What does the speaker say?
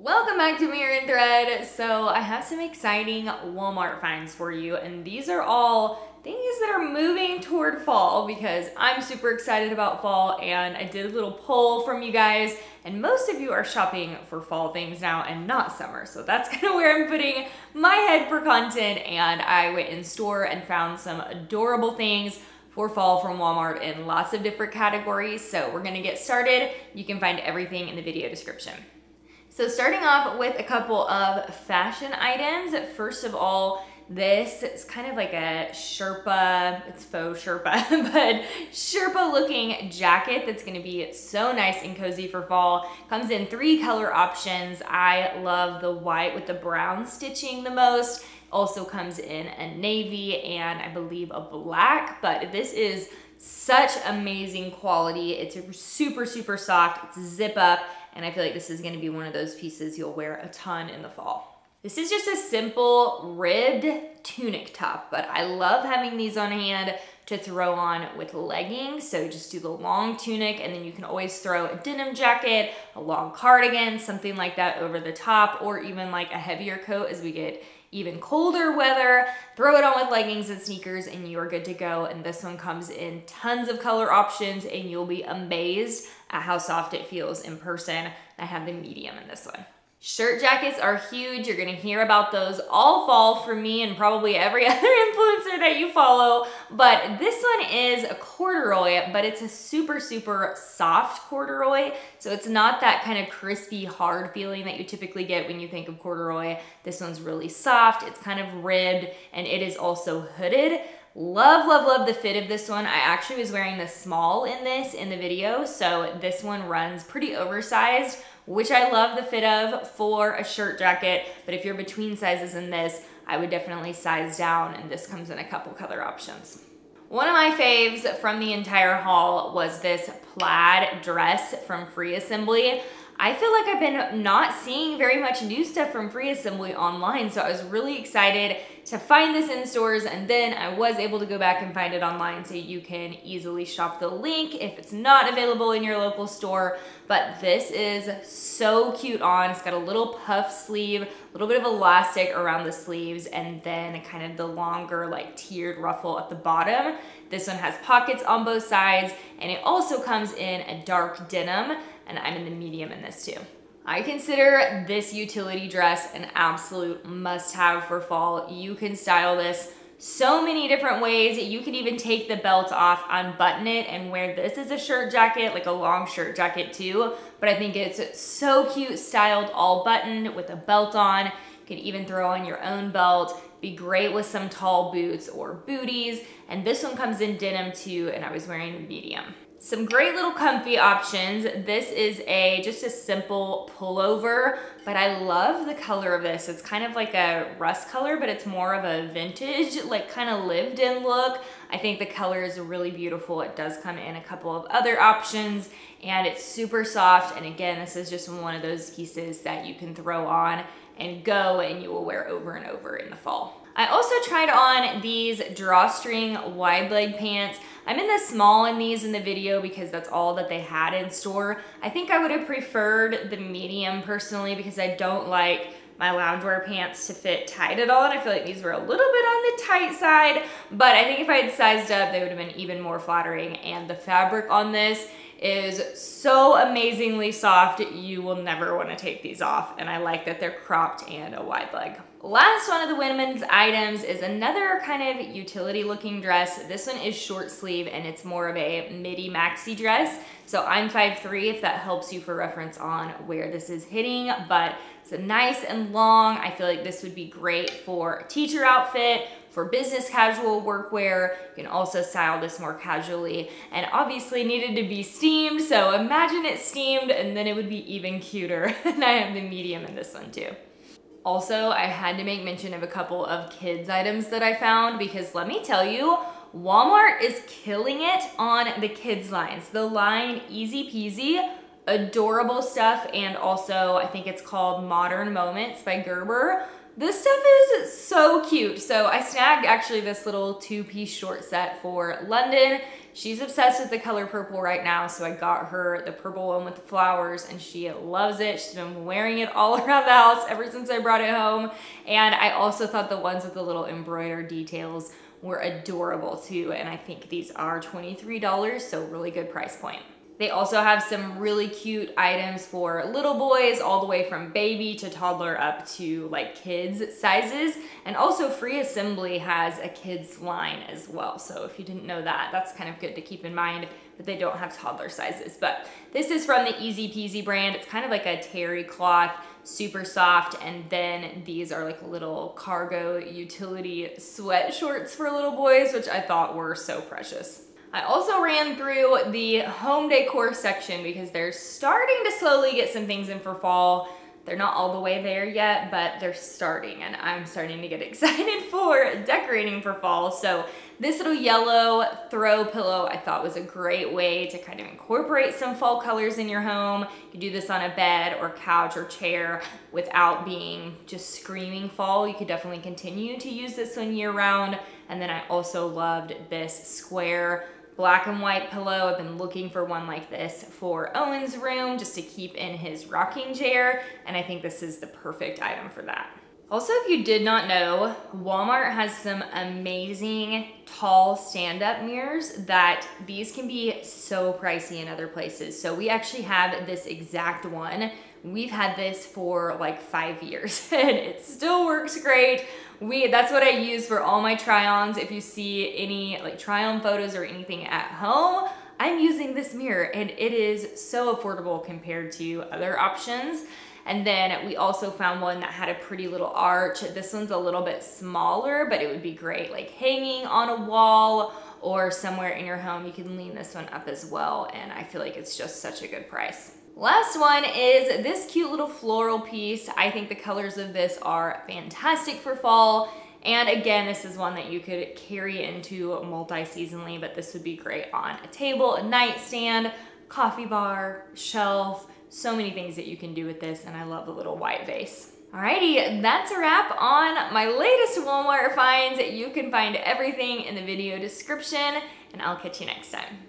Welcome back to Mirror and Thread. So I have some exciting Walmart finds for you and these are all things that are moving toward fall because I'm super excited about fall and I did a little poll from you guys and most of you are shopping for fall things now and not summer. So that's kind of where I'm putting my head for content and I went in store and found some adorable things for fall from Walmart in lots of different categories. So we're gonna get started. You can find everything in the video description. So starting off with a couple of fashion items. First of all, this is kind of like a Sherpa, it's faux Sherpa, but Sherpa looking jacket that's gonna be so nice and cozy for fall. Comes in three color options. I love the white with the brown stitching the most. Also comes in a navy and I believe a black, but this is such amazing quality. It's super, super soft. It's zip up and I feel like this is gonna be one of those pieces you'll wear a ton in the fall. This is just a simple ribbed tunic top, but I love having these on hand to throw on with leggings. So just do the long tunic and then you can always throw a denim jacket, a long cardigan, something like that over the top, or even like a heavier coat as we get even colder weather. Throw it on with leggings and sneakers and you are good to go. And this one comes in tons of color options and you'll be amazed at how soft it feels in person. I have the medium in this one. Shirt jackets are huge. You're gonna hear about those all fall from me and probably every other influencer that you follow. But this one is a corduroy, but it's a super, super soft corduroy. So it's not that kind of crispy, hard feeling that you typically get when you think of corduroy. This one's really soft. It's kind of ribbed and it is also hooded. Love, love, love the fit of this one. I actually was wearing the small in this in the video. So this one runs pretty oversized which I love the fit of for a shirt jacket. But if you're between sizes in this, I would definitely size down and this comes in a couple color options. One of my faves from the entire haul was this plaid dress from Free Assembly. I feel like I've been not seeing very much new stuff from Free Assembly online, so I was really excited to find this in stores and then I was able to go back and find it online so you can easily shop the link if it's not available in your local store. But this is so cute on. It's got a little puff sleeve, a little bit of elastic around the sleeves and then kind of the longer like tiered ruffle at the bottom. This one has pockets on both sides and it also comes in a dark denim and I'm in the medium in this too. I consider this utility dress an absolute must have for fall. You can style this so many different ways. You can even take the belt off, unbutton it, and wear this as a shirt jacket, like a long shirt jacket too. But I think it's so cute, styled all buttoned with a belt on. You can even throw on your own belt. Be great with some tall boots or booties. And this one comes in denim too, and I was wearing medium. Some great little comfy options. This is a just a simple pullover, but I love the color of this. It's kind of like a rust color, but it's more of a vintage, like kind of lived in look. I think the color is really beautiful. It does come in a couple of other options and it's super soft. And again, this is just one of those pieces that you can throw on and go and you will wear over and over in the fall. I also tried on these drawstring wide leg pants. I'm in the small in these in the video because that's all that they had in store. I think I would have preferred the medium personally because I don't like my loungewear pants to fit tight at all and I feel like these were a little bit on the tight side but I think if I had sized up they would have been even more flattering and the fabric on this is so amazingly soft you will never want to take these off and I like that they're cropped and a wide leg. Last one of the women's items is another kind of utility looking dress. This one is short sleeve and it's more of a midi maxi dress. So I'm 5'3", if that helps you for reference on where this is hitting, but it's nice and long. I feel like this would be great for teacher outfit, for business casual workwear. You can also style this more casually and obviously needed to be steamed. So imagine it steamed and then it would be even cuter. and I have the medium in this one too. Also, I had to make mention of a couple of kids items that I found because let me tell you, Walmart is killing it on the kids lines. The line Easy Peasy, adorable stuff, and also I think it's called Modern Moments by Gerber. This stuff is so cute. So I snagged actually this little two-piece short set for London. She's obsessed with the color purple right now, so I got her the purple one with the flowers and she loves it. She's been wearing it all around the house ever since I brought it home. And I also thought the ones with the little embroidered details were adorable too. And I think these are $23, so really good price point. They also have some really cute items for little boys all the way from baby to toddler up to like kids sizes. And also Free Assembly has a kids line as well. So if you didn't know that, that's kind of good to keep in mind but they don't have toddler sizes. But this is from the Easy Peasy brand. It's kind of like a terry cloth, super soft. And then these are like little cargo utility sweat shorts for little boys, which I thought were so precious. I also ran through the home decor section because they're starting to slowly get some things in for fall. They're not all the way there yet, but they're starting and I'm starting to get excited for decorating for fall. So this little yellow throw pillow I thought was a great way to kind of incorporate some fall colors in your home. You can do this on a bed or couch or chair without being just screaming fall. You could definitely continue to use this one year round. And then I also loved this square black and white pillow. I've been looking for one like this for Owen's room just to keep in his rocking chair. And I think this is the perfect item for that. Also, if you did not know, Walmart has some amazing tall stand-up mirrors that these can be so pricey in other places. So we actually have this exact one. We've had this for like five years and it still works great. We That's what I use for all my try-ons. If you see any like try-on photos or anything at home, I'm using this mirror and it is so affordable compared to other options. And then we also found one that had a pretty little arch. This one's a little bit smaller, but it would be great like hanging on a wall or somewhere in your home. You can lean this one up as well. And I feel like it's just such a good price. Last one is this cute little floral piece. I think the colors of this are fantastic for fall. And again, this is one that you could carry into multi-seasonally, but this would be great on a table, a nightstand, coffee bar, shelf, so many things that you can do with this and I love the little white vase. Alrighty, that's a wrap on my latest Walmart finds. You can find everything in the video description and I'll catch you next time.